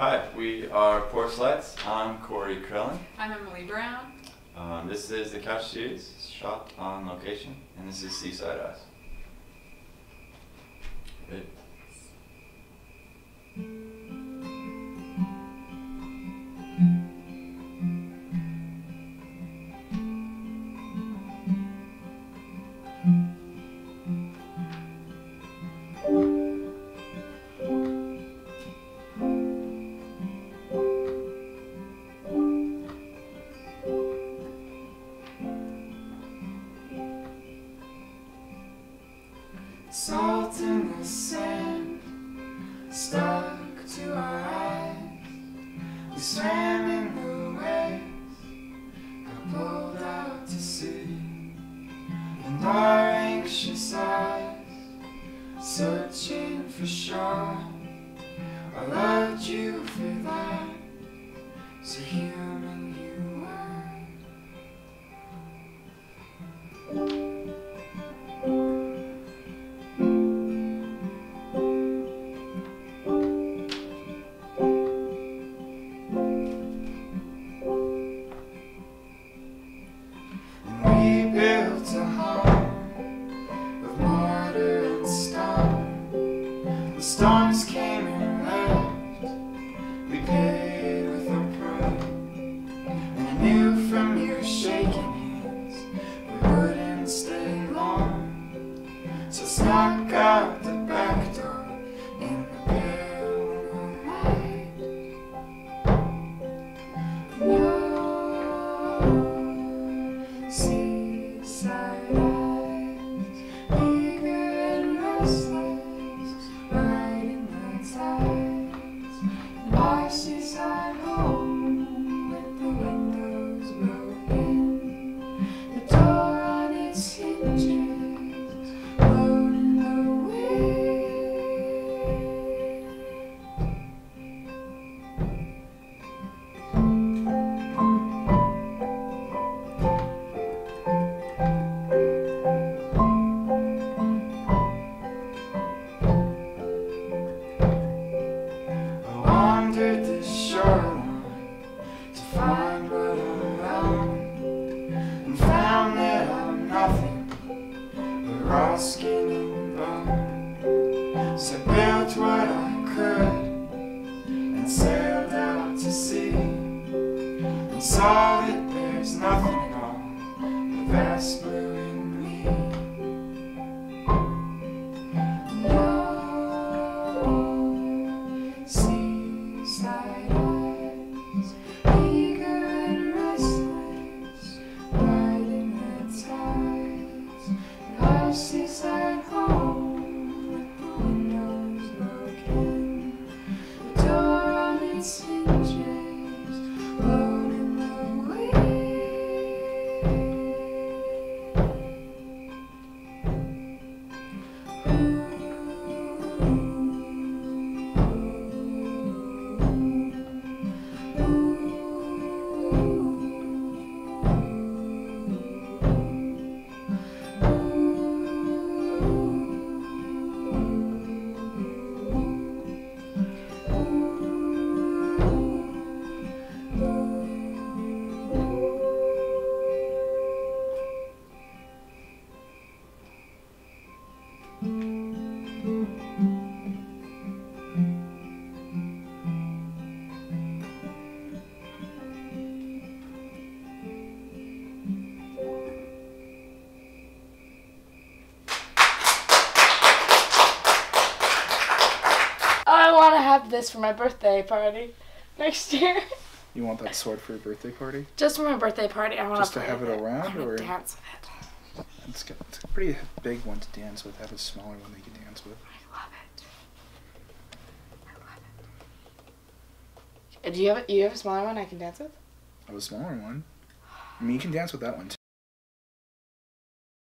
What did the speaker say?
Hi, we are Porch Lights. I'm Corey Crellin. I'm Emily Brown. Um, this is the Couch Series, shot on location, and this is Seaside Eyes. Our anxious eyes searching for shore. I loved you for that, so human storms came and left. We paid with our pride. And I knew from your shaking hands we wouldn't stay long. So snuck out the back door in the pale moonlight. Your seaside but Oh, have this for my birthday party next year. You want that sword for your birthday party? Just for my birthday party, I want Just to have with it around, or- dance with it. It's, got, it's a pretty big one to dance with. Have a smaller one that you can dance with. I love it. I love it. Do you have a, you have a smaller one I can dance with? I have a smaller one. I mean, you can dance with that one too.